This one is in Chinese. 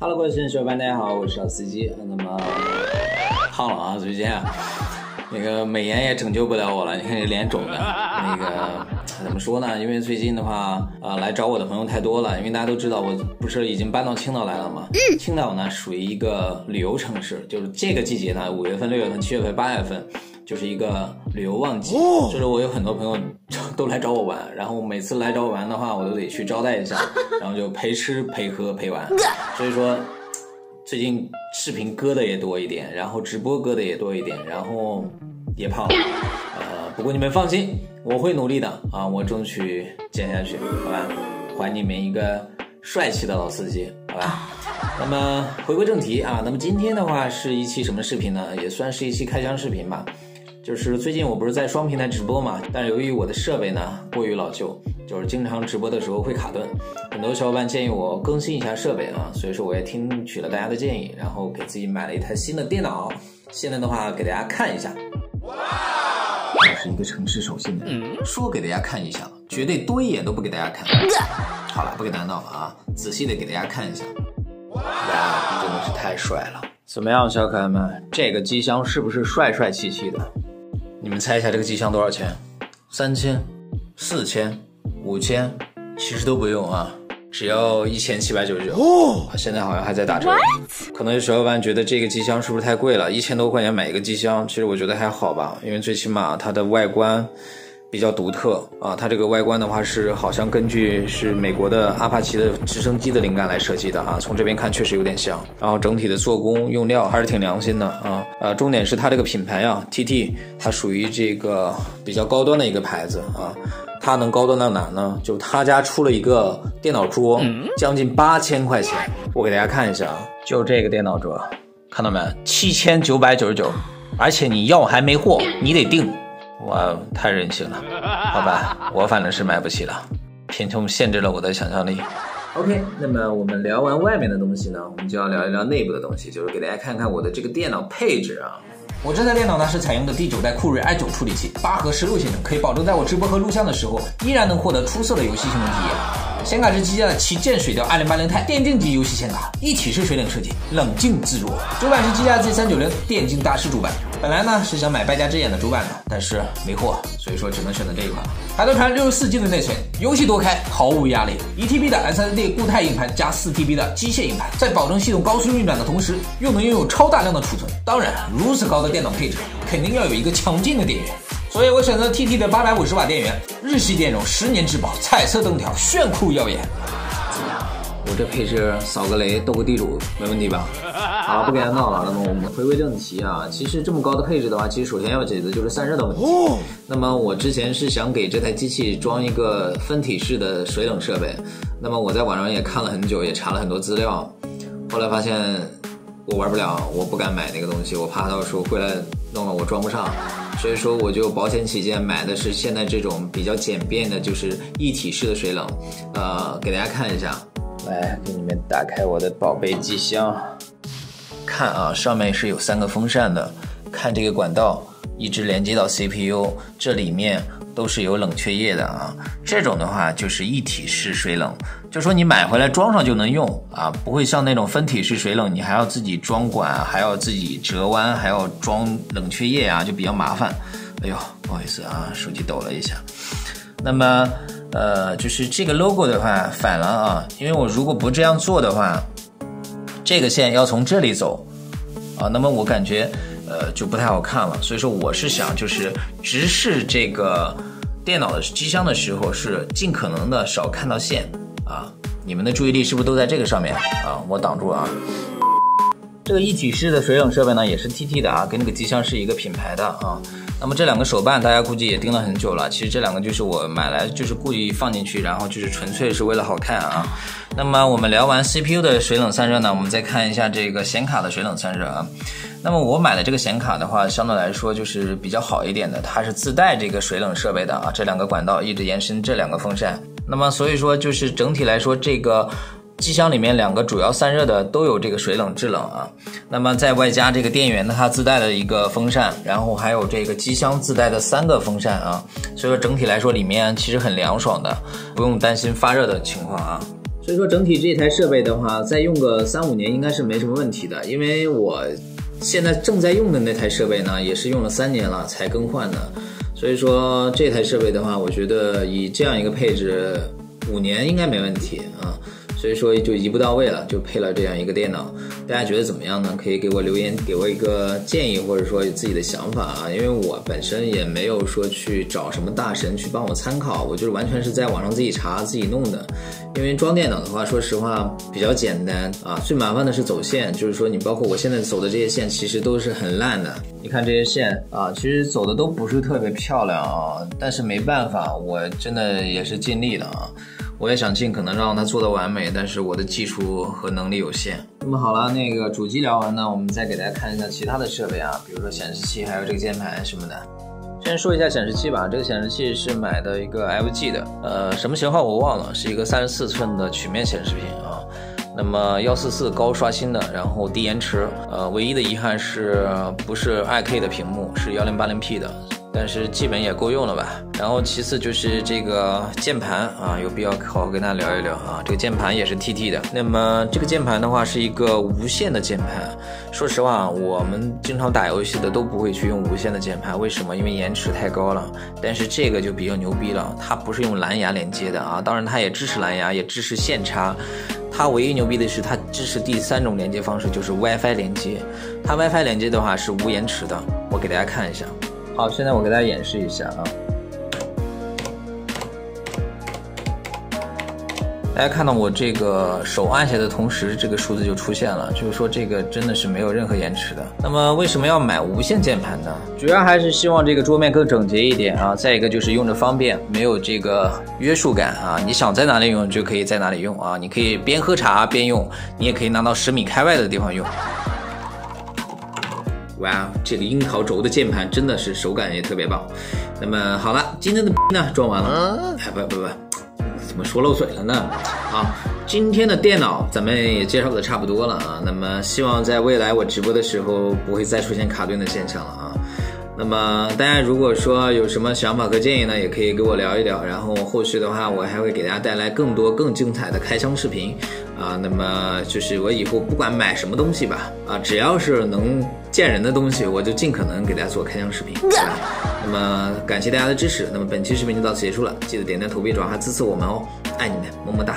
Hello，各位新小伙伴，大家好，我是老司机。那么胖了啊，最近啊，那个美颜也拯救不了我了。你看这脸肿的，那个怎么说呢？因为最近的话，啊，来找我的朋友太多了。因为大家都知道，我不是已经搬到青岛来了吗？青岛呢，属于一个旅游城市，就是这个季节呢，五月份、六月份、七月份、八月份。就是一个旅游旺季，就是我有很多朋友 都来找我玩，然后每次来找我玩的话，我都得去招待一下，然后就陪吃陪喝陪玩。所以说，最近视频割的也多一点，然后直播割的也多一点，然后也胖了。呃，不过你们放心，我会努力的啊，我争取减下去，好吧？还你们一个帅气的老司机，好吧？那么回归正题啊，那么今天的话是一期什么视频呢？也算是一期开箱视频吧。就是最近我不是在双平台直播嘛，但是由于我的设备呢过于老旧，就是经常直播的时候会卡顿，很多小伙伴建议我更新一下设备啊，所以说我也听取了大家的建议，然后给自己买了一台新的电脑。现在的话给大家看一下，哇，这是一个城市守信的人，说给大家看一下，绝对多一眼都不给大家看。好了，不给大家闹了啊，仔细的给大家看一下，哇，真的是太帅了！怎么样，小可爱们，这个机箱是不是帅帅气气的？你们猜一下这个机箱多少钱？三千、四千、五千，其实都不用啊，只要一千七百九十九。哦，现在好像还在打折。可能有小伙伴觉得这个机箱是不是太贵了？一千多块钱买一个机箱，其实我觉得还好吧，因为最起码它的外观。比较独特啊，它这个外观的话是好像根据是美国的阿帕奇的直升机的灵感来设计的啊，从这边看确实有点像。然后整体的做工用料还是挺良心的啊，呃，重点是它这个品牌啊，TT，它属于这个比较高端的一个牌子啊。它能高端到哪呢？就他家出了一个电脑桌，将近八千块钱，我给大家看一下啊，就这个电脑桌，看到没？七千九百九十九，而且你要还没货，你得定。哇，太任性了，好吧，我反正是买不起了，贫穷限制了我的想象力。OK，那么我们聊完外面的东西呢，我们就要聊一聊内部的东西，就是给大家看看我的这个电脑配置啊。我这台电脑呢是采用的第九代酷睿 i9 处理器，八核十六线程，可以保证在我直播和录像的时候，依然能获得出色的游戏性能体验。显卡是机架的旗舰水调二零八零钛电竞级游戏显卡，一体式水冷设计，冷静自如。主板是机架 Z 三九零电竞大师主板。本来呢是想买败家之眼的主板的，但是没货，所以说只能选择这一款。海盗船六十四 G 的内存，游戏多开，毫无压力。一 TB 的 SSD 固态硬盘加四 TB 的机械硬盘，在保证系统高速运转的同时，又能拥有超大量的储存。当然，如此高的电脑配置，肯定要有一个强劲的电源。所以我选择 TT 的八百五十瓦电源，日系电容，十年质保，彩色灯条，炫酷耀眼。我这配置扫个雷，斗个地主，没问题吧？好了，不跟他闹了。那么我们回归正题啊，其实这么高的配置的话，其实首先要解决的就是散热的问题。那么我之前是想给这台机器装一个分体式的水冷设备，那么我在网上也看了很久，也查了很多资料，后来发现我玩不了，我不敢买那个东西，我怕到时候回来弄了我装不上。所以说，我就保险起见买的是现在这种比较简便的，就是一体式的水冷。呃，给大家看一下，来给你们打开我的宝贝机箱，看啊，上面是有三个风扇的，看这个管道一直连接到 CPU，这里面。都是有冷却液的啊，这种的话就是一体式水冷，就说你买回来装上就能用啊，不会像那种分体式水冷，你还要自己装管，还要自己折弯，还要装冷却液啊，就比较麻烦。哎呦，不好意思啊，手机抖了一下。那么，呃，就是这个 logo 的话反了啊，因为我如果不这样做的话，这个线要从这里走啊，那么我感觉。呃，就不太好看了，所以说我是想，就是直视这个电脑的机箱的时候，是尽可能的少看到线啊。你们的注意力是不是都在这个上面啊？我挡住啊。这个一体式的水冷设备呢，也是 TT 的啊，跟那个机箱是一个品牌的啊。那么这两个手办，大家估计也盯了很久了。其实这两个就是我买来就是故意放进去，然后就是纯粹是为了好看啊。那么我们聊完 CPU 的水冷散热呢，我们再看一下这个显卡的水冷散热啊。那么我买的这个显卡的话，相对来说就是比较好一点的，它是自带这个水冷设备的啊。这两个管道一直延伸这两个风扇，那么所以说就是整体来说这个。机箱里面两个主要散热的都有这个水冷制冷啊，那么再外加这个电源呢，它自带的一个风扇，然后还有这个机箱自带的三个风扇啊，所以说整体来说里面其实很凉爽的，不用担心发热的情况啊。所以说整体这台设备的话，再用个三五年应该是没什么问题的，因为我现在正在用的那台设备呢，也是用了三年了才更换的，所以说这台设备的话，我觉得以这样一个配置，五年应该没问题啊。所以说就一步到位了，就配了这样一个电脑，大家觉得怎么样呢？可以给我留言，给我一个建议，或者说自己的想法啊。因为我本身也没有说去找什么大神去帮我参考，我就是完全是在网上自己查自己弄的。因为装电脑的话，说实话比较简单啊，最麻烦的是走线，就是说你包括我现在走的这些线，其实都是很烂的。你看这些线啊，其实走的都不是特别漂亮啊，但是没办法，我真的也是尽力了啊。我也想尽可能让它做到完美，但是我的技术和能力有限。那么好了，那个主机聊完呢，我们再给大家看一下其他的设备啊，比如说显示器，还有这个键盘什么的。先说一下显示器吧，这个显示器是买的一个 LG 的，呃，什么型号我忘了，是一个三十四寸的曲面显示屏啊。那么幺四四高刷新的，然后低延迟，呃，唯一的遗憾是不是 2K 的屏幕，是幺零八零 P 的。但是基本也够用了吧。然后其次就是这个键盘啊，有必要好好跟大家聊一聊啊。这个键盘也是 TT 的。那么这个键盘的话是一个无线的键盘。说实话，我们经常打游戏的都不会去用无线的键盘，为什么？因为延迟太高了。但是这个就比较牛逼了，它不是用蓝牙连接的啊。当然它也支持蓝牙，也支持线插。它唯一牛逼的是它支持第三种连接方式，就是 WiFi 连接。它 WiFi 连接的话是无延迟的。我给大家看一下。好，现在我给大家演示一下啊。大家看到我这个手按下的同时，这个数字就出现了，就是说这个真的是没有任何延迟的。那么为什么要买无线键盘呢？主要还是希望这个桌面更整洁一点啊。再一个就是用着方便，没有这个约束感啊。你想在哪里用就可以在哪里用啊。你可以边喝茶边用，你也可以拿到十米开外的地方用。哇，这个樱桃轴的键盘真的是手感也特别棒。那么好了，今天的呢装完了，哎不不不，怎么说漏嘴了呢？好，今天的电脑咱们也介绍的差不多了啊。那么希望在未来我直播的时候不会再出现卡顿的现象了啊。那么大家如果说有什么想法和建议呢，也可以给我聊一聊。然后后续的话，我还会给大家带来更多更精彩的开箱视频啊。那么就是我以后不管买什么东西吧，啊，只要是能见人的东西，我就尽可能给大家做开箱视频。那么感谢大家的支持。那么本期视频就到此结束了，记得点赞、投币、转发支持我们哦，爱你们，么么哒。